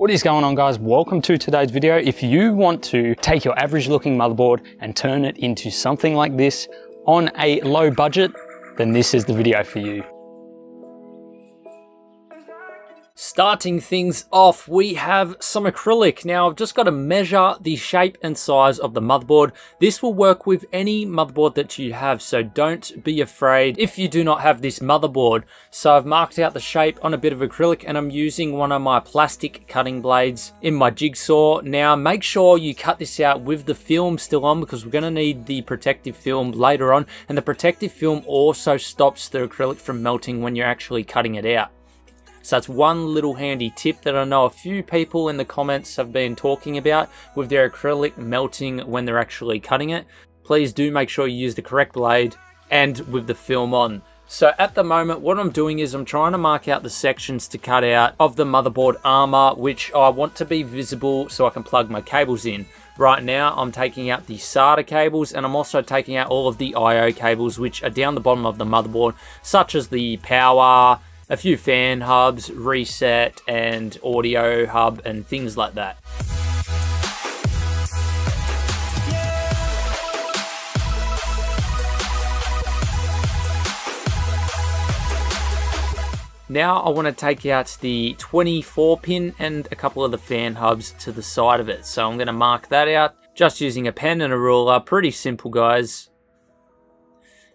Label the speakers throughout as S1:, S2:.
S1: What is going on guys? Welcome to today's video. If you want to take your average looking motherboard and turn it into something like this on a low budget, then this is the video for you.
S2: Starting things off, we have some acrylic. Now, I've just got to measure the shape and size of the motherboard. This will work with any motherboard that you have, so don't be afraid if you do not have this motherboard. So I've marked out the shape on a bit of acrylic and I'm using one of my plastic cutting blades in my jigsaw. Now, make sure you cut this out with the film still on because we're going to need the protective film later on. And the protective film also stops the acrylic from melting when you're actually cutting it out. So that's one little handy tip that I know a few people in the comments have been talking about with their acrylic melting when they're actually cutting it. Please do make sure you use the correct blade and with the film on. So at the moment, what I'm doing is I'm trying to mark out the sections to cut out of the motherboard armor, which I want to be visible so I can plug my cables in. Right now, I'm taking out the SATA cables and I'm also taking out all of the I.O. cables, which are down the bottom of the motherboard, such as the power, a few fan hubs, reset, and audio hub, and things like that. Now I want to take out the 24 pin and a couple of the fan hubs to the side of it. So I'm going to mark that out just using a pen and a ruler. Pretty simple guys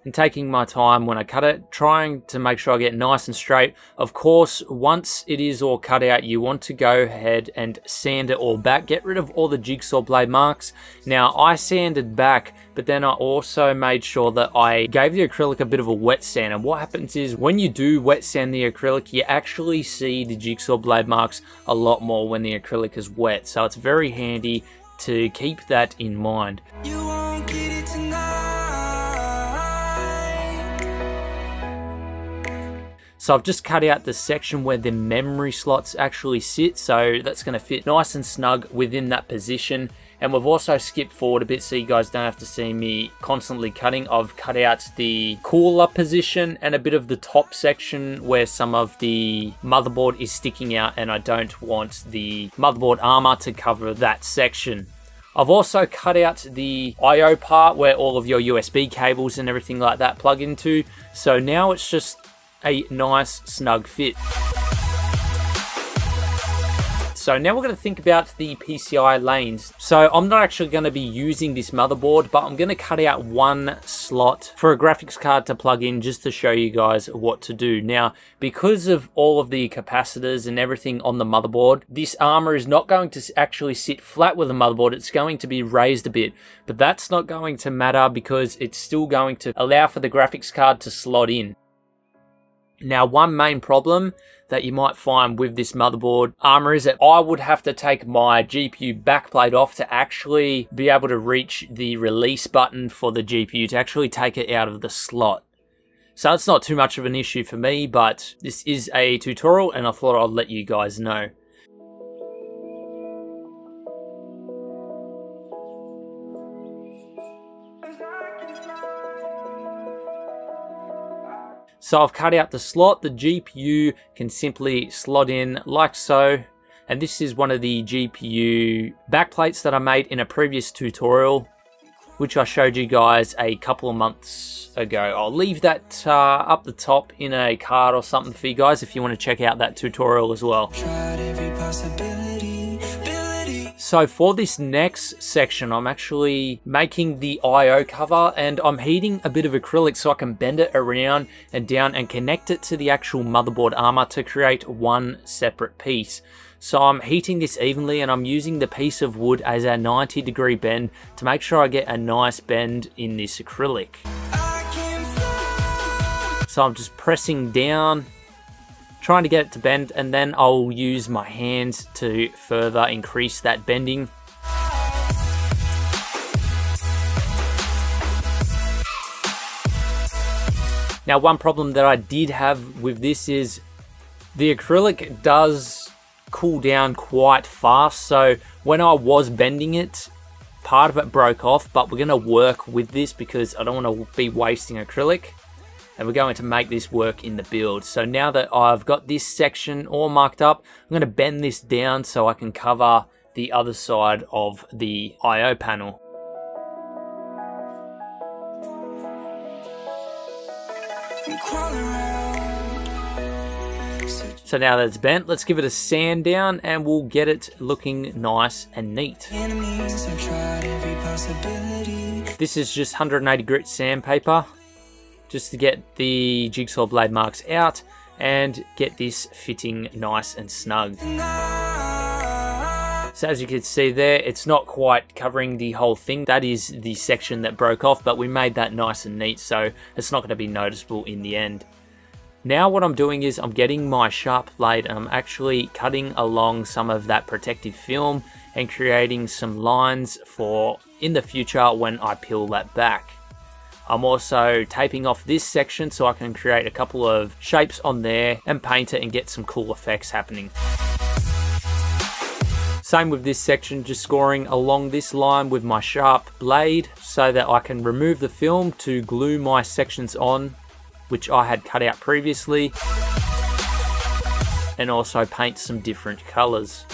S2: and taking my time when I cut it, trying to make sure I get nice and straight. Of course, once it is all cut out, you want to go ahead and sand it all back. Get rid of all the jigsaw blade marks. Now, I sanded back, but then I also made sure that I gave the acrylic a bit of a wet sand. And what happens is when you do wet sand the acrylic, you actually see the jigsaw blade marks a lot more when the acrylic is wet. So it's very handy to keep that in mind. So I've just cut out the section where the memory slots actually sit. So that's going to fit nice and snug within that position. And we've also skipped forward a bit so you guys don't have to see me constantly cutting. I've cut out the cooler position and a bit of the top section where some of the motherboard is sticking out and I don't want the motherboard armor to cover that section. I've also cut out the I.O. part where all of your USB cables and everything like that plug into. So now it's just a nice snug fit. So now we're going to think about the PCI lanes. So I'm not actually going to be using this motherboard, but I'm going to cut out one slot for a graphics card to plug in just to show you guys what to do. Now, because of all of the capacitors and everything on the motherboard, this armor is not going to actually sit flat with the motherboard. It's going to be raised a bit, but that's not going to matter because it's still going to allow for the graphics card to slot in. Now, one main problem that you might find with this motherboard armor is that I would have to take my GPU backplate off to actually be able to reach the release button for the GPU to actually take it out of the slot. So it's not too much of an issue for me, but this is a tutorial and I thought I'd let you guys know. So I've cut out the slot, the GPU can simply slot in like so. And this is one of the GPU backplates that I made in a previous tutorial, which I showed you guys a couple of months ago. I'll leave that uh, up the top in a card or something for you guys if you want to check out that tutorial as well. So for this next section, I'm actually making the I.O. cover and I'm heating a bit of acrylic so I can bend it around and down and connect it to the actual motherboard armor to create one separate piece. So I'm heating this evenly and I'm using the piece of wood as a 90 degree bend to make sure I get a nice bend in this acrylic. So I'm just pressing down trying to get it to bend and then I'll use my hands to further increase that bending. Now one problem that I did have with this is the acrylic does cool down quite fast so when I was bending it part of it broke off but we're going to work with this because I don't want to be wasting acrylic. And we're going to make this work in the build. So now that I've got this section all marked up, I'm going to bend this down so I can cover the other side of the I.O. panel. So now that it's bent, let's give it a sand down and we'll get it looking nice and neat. This is just 180 grit sandpaper just to get the jigsaw blade marks out and get this fitting nice and snug. So as you can see there, it's not quite covering the whole thing. That is the section that broke off, but we made that nice and neat, so it's not going to be noticeable in the end. Now what I'm doing is I'm getting my sharp blade and I'm actually cutting along some of that protective film and creating some lines for in the future when I peel that back. I'm also taping off this section so I can create a couple of shapes on there and paint it and get some cool effects happening. Same with this section, just scoring along this line with my sharp blade so that I can remove the film to glue my sections on which I had cut out previously, and also paint some different colours.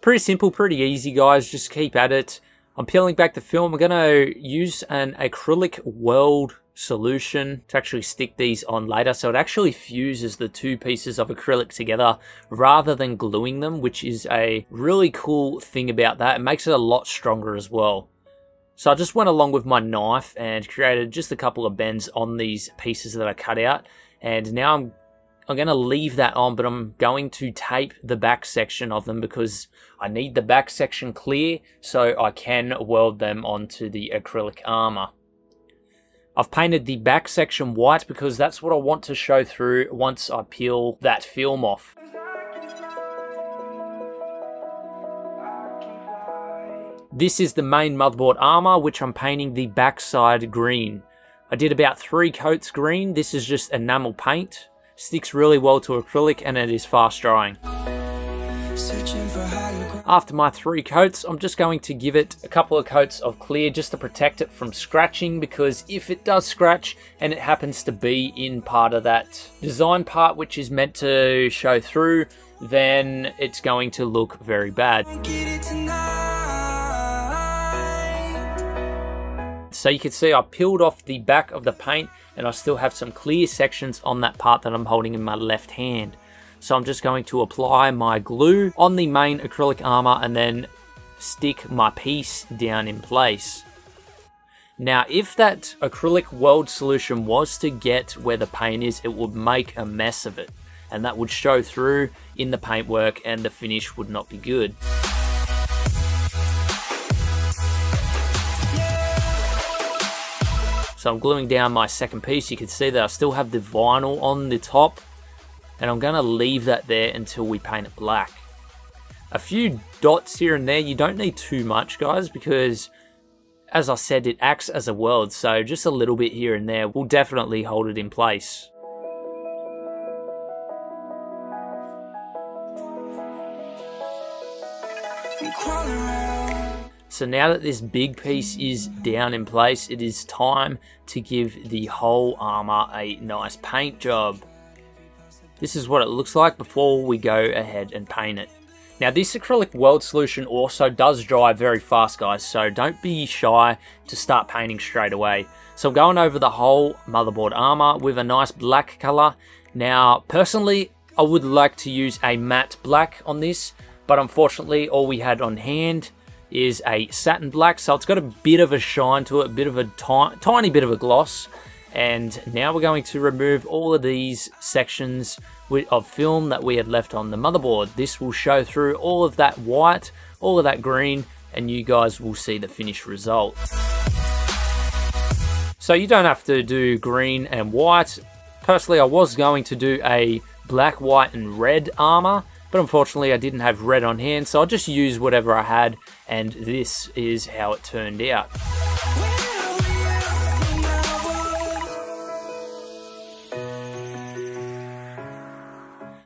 S2: Pretty simple, pretty easy guys, just keep at it. I'm peeling back the film, I'm going to use an acrylic weld solution to actually stick these on later. So it actually fuses the two pieces of acrylic together rather than gluing them which is a really cool thing about that. It makes it a lot stronger as well. So I just went along with my knife and created just a couple of bends on these pieces that I cut out. And now I'm I'm going to leave that on, but I'm going to tape the back section of them because I need the back section clear so I can weld them onto the acrylic armor. I've painted the back section white because that's what I want to show through once I peel that film off. This is the main motherboard armor, which I'm painting the backside green. I did about three coats green. This is just enamel paint. Sticks really well to acrylic and it is fast drying. After my three coats, I'm just going to give it a couple of coats of clear just to protect it from scratching because if it does scratch and it happens to be in part of that design part which is meant to show through, then it's going to look very bad. So you can see I peeled off the back of the paint and I still have some clear sections on that part that I'm holding in my left hand. So I'm just going to apply my glue on the main acrylic armor and then stick my piece down in place. Now, if that acrylic weld solution was to get where the paint is, it would make a mess of it. And that would show through in the paintwork and the finish would not be good. So I'm gluing down my second piece. You can see that I still have the vinyl on the top. And I'm going to leave that there until we paint it black. A few dots here and there. You don't need too much, guys, because as I said, it acts as a weld. So just a little bit here and there will definitely hold it in place. So now that this big piece is down in place, it is time to give the whole armor a nice paint job. This is what it looks like before we go ahead and paint it. Now this acrylic weld solution also does dry very fast guys, so don't be shy to start painting straight away. So I'm going over the whole motherboard armor with a nice black color. Now personally, I would like to use a matte black on this, but unfortunately all we had on hand is a satin black, so it's got a bit of a shine to it, a bit of a tiny bit of a gloss. And now we're going to remove all of these sections of film that we had left on the motherboard. This will show through all of that white, all of that green, and you guys will see the finished result. So you don't have to do green and white. Personally, I was going to do a black, white, and red armor, but unfortunately I didn't have red on hand, so I'll just use whatever I had, and this is how it turned out.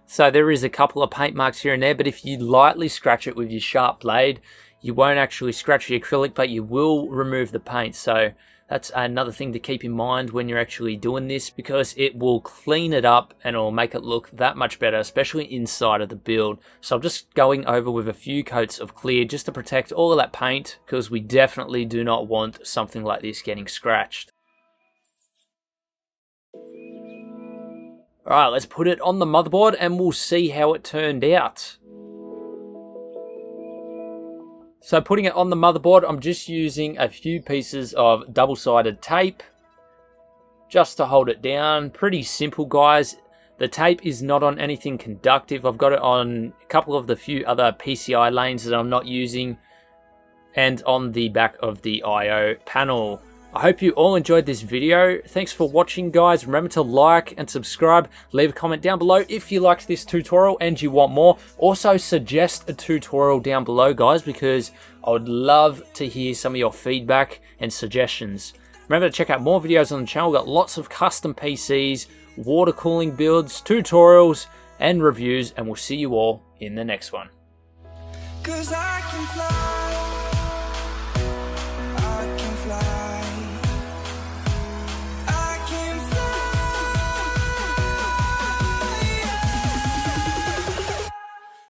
S2: So there is a couple of paint marks here and there, but if you lightly scratch it with your sharp blade, you won't actually scratch the acrylic, but you will remove the paint. So That's another thing to keep in mind when you're actually doing this because it will clean it up and it'll make it look that much better, especially inside of the build. So I'm just going over with a few coats of clear just to protect all of that paint because we definitely do not want something like this getting scratched. Alright, let's put it on the motherboard and we'll see how it turned out. So putting it on the motherboard, I'm just using a few pieces of double-sided tape just to hold it down. Pretty simple, guys. The tape is not on anything conductive. I've got it on a couple of the few other PCI lanes that I'm not using and on the back of the I.O. panel. I hope you all enjoyed this video. Thanks for watching guys. Remember to like and subscribe. Leave a comment down below if you liked this tutorial and you want more. Also suggest a tutorial down below guys because I would love to hear some of your feedback and suggestions. Remember to check out more videos on the channel. We've got lots of custom PCs, water cooling builds, tutorials and reviews and we'll see you all in the next one.